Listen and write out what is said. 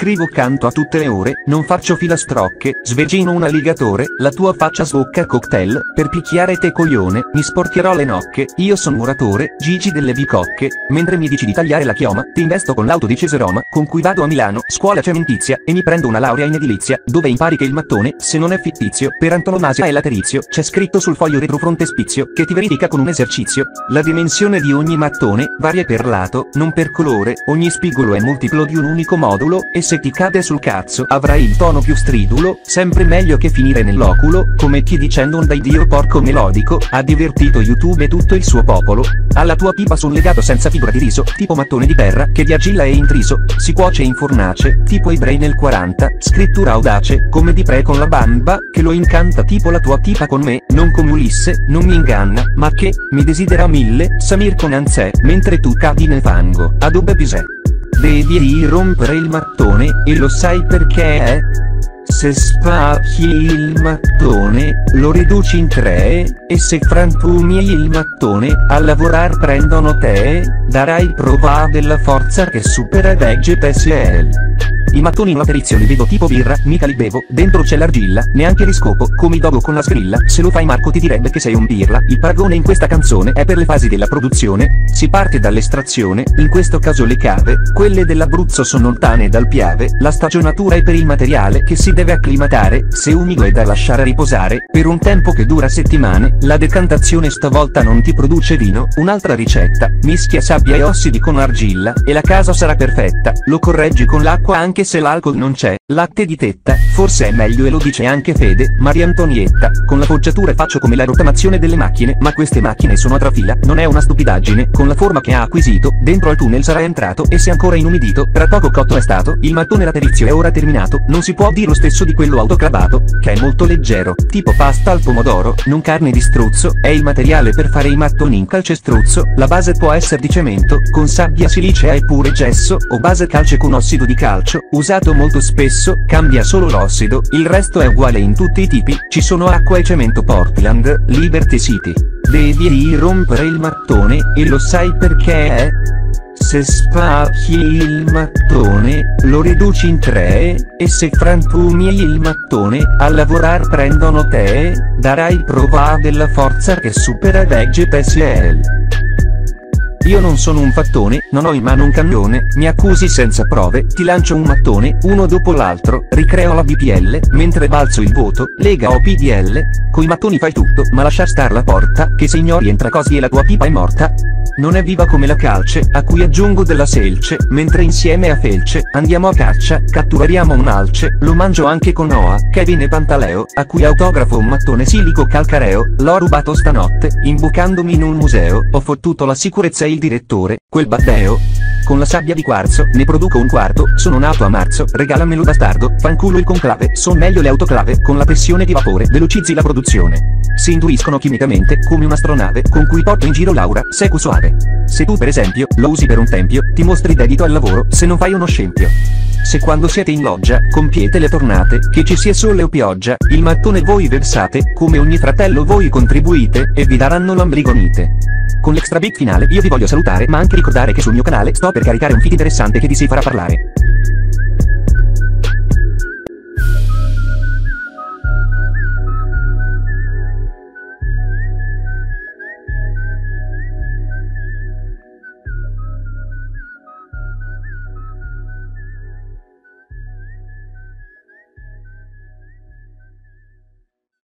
scrivo canto a tutte le ore, non faccio filastrocche, svergino un alligatore, la tua faccia sbocca cocktail, per picchiare te coglione, mi sporcherò le nocche, io son muratore, Gigi delle bicocche, mentre mi dici di tagliare la chioma, ti investo con l'auto di Ceseroma, con cui vado a Milano, scuola cementizia, e mi prendo una laurea in edilizia, dove impari che il mattone, se non è fittizio, per antonomasia è laterizio, c'è scritto sul foglio retrofrontespizio, che ti verifica con un esercizio, la dimensione di ogni mattone, varia per lato, non per colore, ogni spigolo è multiplo di un unico modulo, e se ti cade sul cazzo avrai il tono più stridulo, sempre meglio che finire nell'oculo, come chi dicendo un dai dio porco melodico, ha divertito YouTube e tutto il suo popolo. Alla tua pipa son legato senza figura di riso, tipo mattone di terra, che di argilla è intriso, si cuoce in fornace, tipo ebrei nel 40, scrittura audace, come di pre con la bamba, che lo incanta tipo la tua tipa con me, non come Ulisse, non mi inganna, ma che, mi desidera mille, Samir con Anzè, mentre tu cadi nel fango, Adobe Pisè. Devi rompere il mattone, e lo sai perché? Se spacchi il mattone, lo riduci in tre, e se frantumi il mattone, a lavorar prendono te, darai prova della forza che supera Vegge PSL. I mattoni in laterizio li vedo tipo birra, mica li bevo, dentro c'è l'argilla, neanche li scopo, come i dogo con la sgrilla, se lo fai Marco ti direbbe che sei un birla, il paragone in questa canzone è per le fasi della produzione, si parte dall'estrazione, in questo caso le cave, quelle dell'Abruzzo sono lontane dal Piave, la stagionatura è per il materiale che si deve acclimatare, se umido è da lasciare riposare, per un tempo che dura settimane, la decantazione stavolta non ti produce vino, un'altra ricetta, mischia sabbia e ossidi con argilla, e la casa sarà perfetta, lo correggi con l'acqua anche anche se l'alcol non c'è, latte di tetta, forse è meglio e lo dice anche Fede, Maria Antonietta, con la foggiatura faccio come la rottamazione delle macchine, ma queste macchine sono a trafila, non è una stupidaggine, con la forma che ha acquisito, dentro al tunnel sarà entrato e se ancora inumidito, tra poco cotto è stato, il mattone laterizio è ora terminato, non si può dire lo stesso di quello autoclavato, che è molto leggero, tipo pasta al pomodoro, non carne di struzzo, è il materiale per fare i mattoni in calcestruzzo, la base può essere di cemento, con sabbia silicea e pure gesso, o base calce con ossido di calcio, usato molto spesso, cambia solo l'ossido, il resto è uguale in tutti i tipi, ci sono acqua e cemento Portland, Liberty City. Devi rompere il mattone, e lo sai perché? Se spacchi il mattone, lo riduci in tre, e se frantumi il mattone, a lavorar prendono te, darai prova della forza che supera Vegge PSL. Io non sono un fattone, non ho in mano un cannone, mi accusi senza prove, ti lancio un mattone, uno dopo l'altro, ricreo la BPL, mentre balzo il voto, Lega o PDL, coi mattoni fai tutto, ma lascia star la porta, che se ignori entra così e la tua pipa è morta. Non è viva come la calce, a cui aggiungo della selce, mentre insieme a Felce, andiamo a caccia, catturiamo un alce, lo mangio anche con Noah, Kevin e Pantaleo, a cui autografo un mattone silico calcareo, l'ho rubato stanotte, imbucandomi in un museo, ho fottuto la sicurezza il direttore, quel batteo. Con la sabbia di quarzo, ne produco un quarto, sono nato a marzo, regalamelo bastardo, fanculo il conclave, son meglio le autoclave, con la pressione di vapore, velocizzi la produzione. Si induiscono chimicamente, come un'astronave, con cui porto in giro Laura, secu suave. Se tu per esempio, lo usi per un tempio, ti mostri dedito al lavoro, se non fai uno scempio. Se quando siete in loggia, compiete le tornate, che ci sia sole o pioggia, il mattone voi versate, come ogni fratello voi contribuite, e vi daranno l'ambrigonite. Con l'extra big finale io vi voglio salutare ma anche ricordare che sul mio canale sto per caricare un feed interessante che vi si farà parlare.